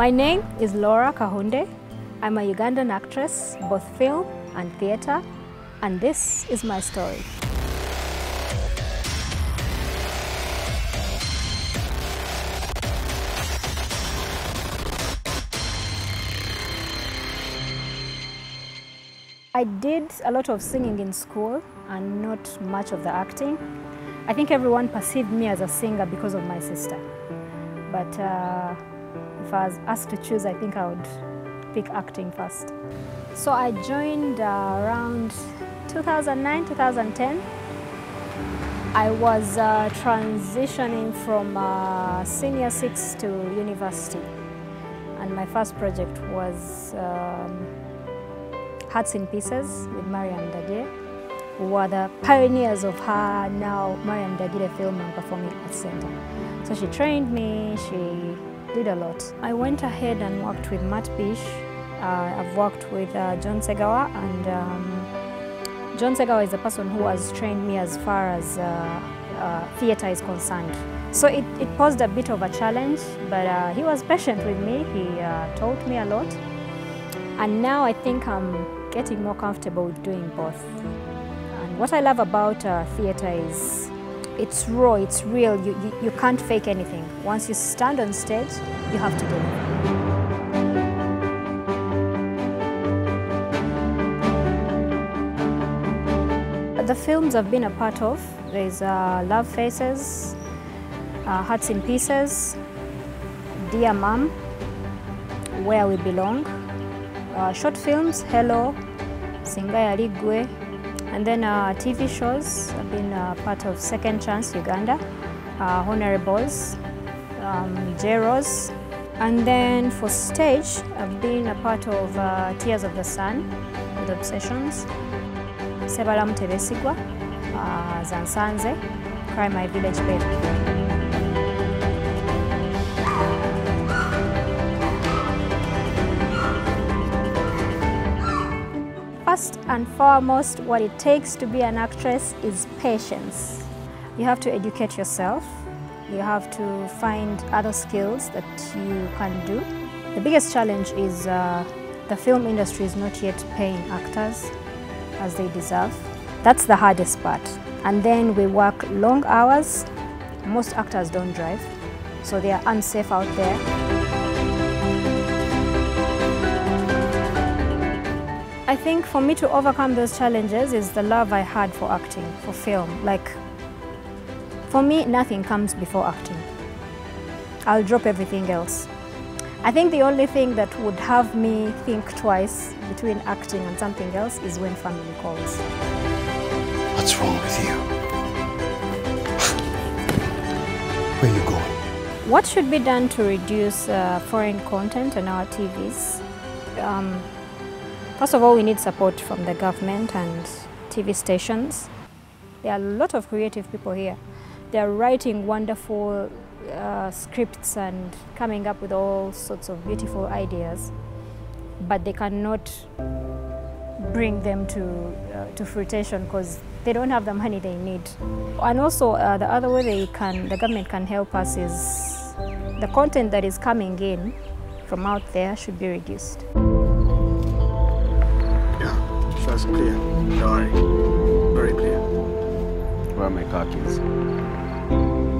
My name is Laurah Kahunde. I'm a Ugandan actress, both film and theatre, and this is my story. I did a lot of singing in school and not much of the acting. I think everyone perceived me as a singer because of my sister. But uh, if I was asked to choose, I think I would pick acting first. So I joined uh, around 2009, 2010. I was uh, transitioning from uh, senior six to university. And my first project was um, Hearts in Pieces with Mariam Ndagire, who were the pioneers of her now Mariam Ndagire Film and Performing Arts Center. So she trained me, she did a lot. I went ahead and worked with Matt Bish. Uh, I've worked with uh, John Segawa and um, John Segawa is the person who has trained me as far as uh, uh theatre is concerned. So it, it posed a bit of a challenge, but uh, he was patient with me. He taught me a lot. And now I think I'm getting more comfortable with doing both. And what I love about theatre is it's raw, it's real, you, you, you can't fake anything. Once you stand on stage, you have to deliver. The films I've been a part of, there's uh, Love Faces, uh, Hearts in Pieces, Dear Mom, Where We Belong, uh, short films, Hello, Singa Yaligwe, and then uh, TV shows. I've been uh, part of Second Chance Uganda, uh, Honorables, um, J-Rose. And then for stage, I've been a part of uh, Tears of the Sun with Obsessions, Sebalamu Tebesigwa, uh, Zansanze, Cry My Village Baby. First and foremost, what it takes to be an actress is patience. You have to educate yourself. You have to find other skills that you can do. The biggest challenge is uh, the film industry is not yet paying actors as they deserve. That's the hardest part. And then we work long hours. Most actors don't drive, so they are unsafe out there. I think for me to overcome those challenges is the love I had for acting, for film. Like, for me, nothing comes before acting. I'll drop everything else. I think the only thing that would have me think twice between acting and something else is when family calls. What's wrong with you? Where are you going? What should be done to reduce uh, foreign content on our TVs? Um, First of all, we need support from the government and TV stations. There are a lot of creative people here. They are writing wonderful uh, scripts and coming up with all sorts of beautiful ideas, but they cannot bring them to, uh, to fruition because they don't have the money they need. And also, uh, the other way they can, the government can help us is the content that is coming in from out there should be reduced. That's clear. Sorry. Very clear. Where are my car keys?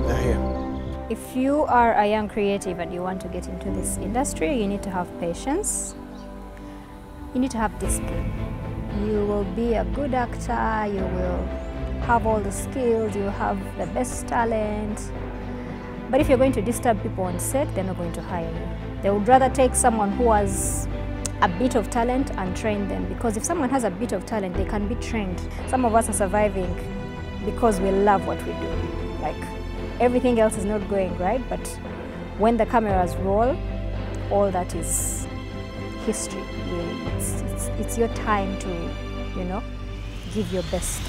They're here. If you are a young creative and you want to get into this industry, you need to have patience. You need to have discipline. You will be a good actor, you will have all the skills, you have the best talent. But if you're going to disturb people on set, they're not going to hire you. They would rather take someone who has a bit of talent and train them because if someone has a bit of talent, they can be trained. Some of us are surviving because we love what we do. Like everything else is not going right, but when the cameras roll, all that is history. It's, it's, it's your time to, you know, give your best.